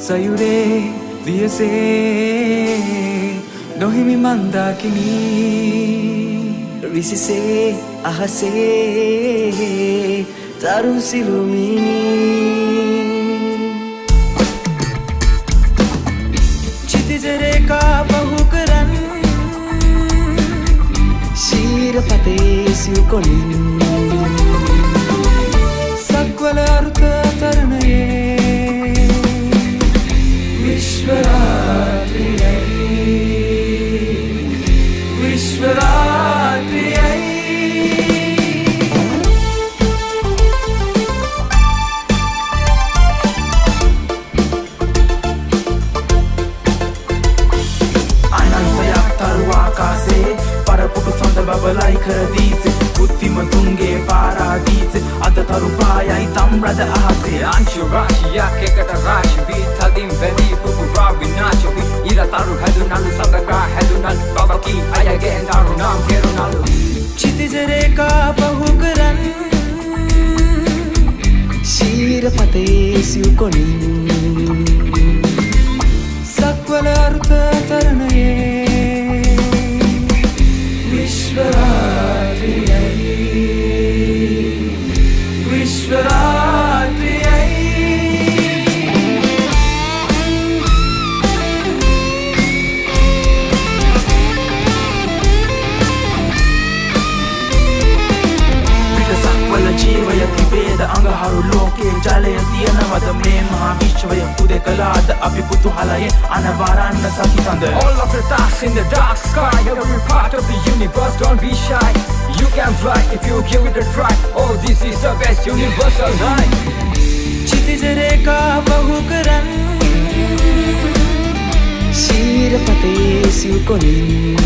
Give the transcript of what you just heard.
සයුරේ දියසේ නොහිමි මන්දාකිනි විසිසේ අහසේ තරුසිරුමිනි චිතිජරේකා පහු ශීරපතේ සිව් කොලින් බබලයි කරදීසේ බුද්ධිමතුන්ගේ පාරාදීසේ අද තරු පායයි තම් රද අහසේ අංශු රාශියක් එකට රාශිවී තදින් වැදී පුපුරා විනාශවී ඉරතරු හැදුනලු සඳකා හැදුනල් බවකී අයගේ දරු නම් කෙරුනලු චිතිජරේකා පහු කරන්න ශීරපතේ සිව් කොනින් ජීවය තිබේද අඟහරු ලෝකයේ ජලය තියෙනවද මේ මහා විශ්වය පුදෙ කලාද to haleje, a Nevada and thunder. All of the stars in the dark sky, every part of the universe, don't be shy. You can fly if you give it a try, oh this is the best universal night Kshitij Rekha बहुकरन् क्षीरपते स्युकोनिन्